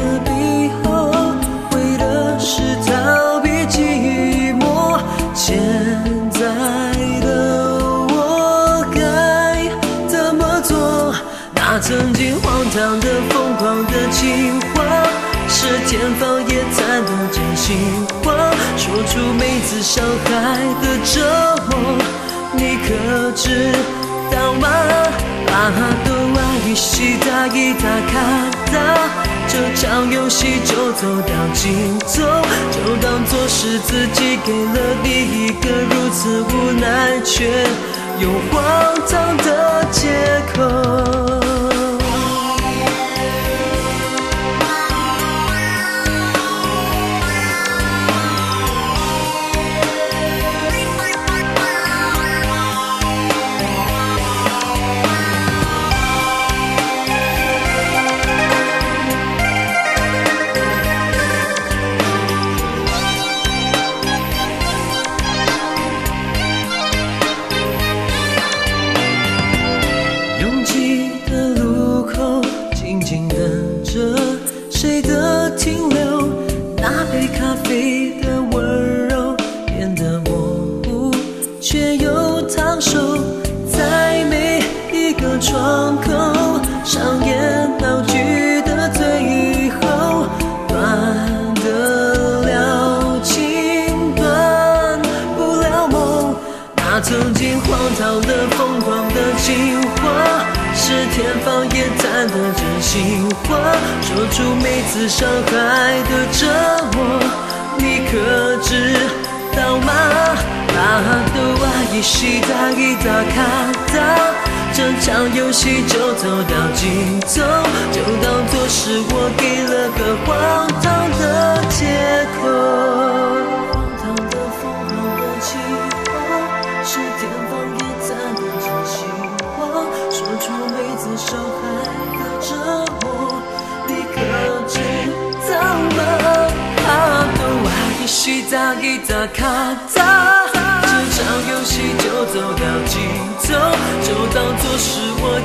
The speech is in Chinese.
何必后悔的是逃避寂寞。现在的我该怎么做？那曾经荒唐的疯狂的情话是天方夜谭的真心话。说出每次伤害的折磨你可知道吗？把耳多挖一细打一打咔嗒这场游戏就走到尽头，就当做是自己给了你一个如此无奈却又荒唐的借口。谁的停留？那杯咖啡的温柔变得模糊，却又烫手。在每一个窗口上演闹剧的最后，断得了情，断不了梦。那曾经荒唐的、疯狂的情话，是天方夜谭的真心话，说出每次伤害的折磨，你可知道吗？把，都爱一起打一打卡打，这场游戏就走到尽头，就当作是我给了个谎起打一打卡打，这场游戏就走到尽头，就当作是我